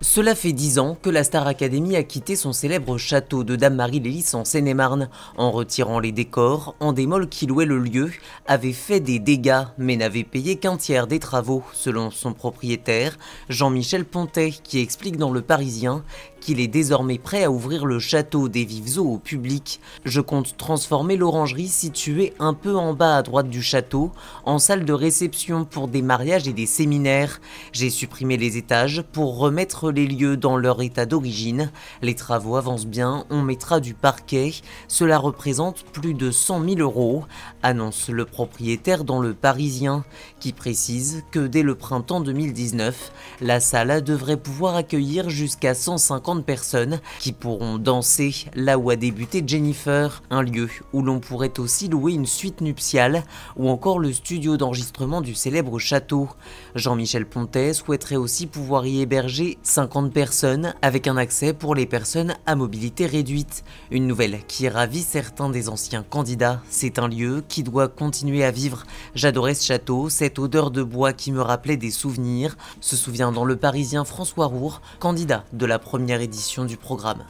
Cela fait dix ans que la Star Academy a quitté son célèbre château de Dame-Marie-Lélis en Seine-et-Marne. En retirant les décors, Endemol qui louait le lieu avait fait des dégâts mais n'avait payé qu'un tiers des travaux, selon son propriétaire, Jean-Michel Pontet, qui explique dans Le Parisien qu'il est désormais prêt à ouvrir le château des Vives Eaux au public. Je compte transformer l'orangerie située un peu en bas à droite du château en salle de réception pour des mariages et des séminaires. J'ai supprimé les étages pour remettre les lieux dans leur état d'origine. Les travaux avancent bien, on mettra du parquet. Cela représente plus de 100 000 euros, annonce le propriétaire dans Le Parisien, qui précise que dès le printemps 2019, la salle devrait pouvoir accueillir jusqu'à 150 personnes qui pourront danser là où a débuté Jennifer, un lieu où l'on pourrait aussi louer une suite nuptiale ou encore le studio d'enregistrement du célèbre château. Jean-Michel Pontet souhaiterait aussi pouvoir y héberger 50 personnes avec un accès pour les personnes à mobilité réduite. Une nouvelle qui ravit certains des anciens candidats. C'est un lieu qui doit continuer à vivre. J'adorais ce château, cette odeur de bois qui me rappelait des souvenirs, se souvient dans Le Parisien François Roure, candidat de la édition du programme.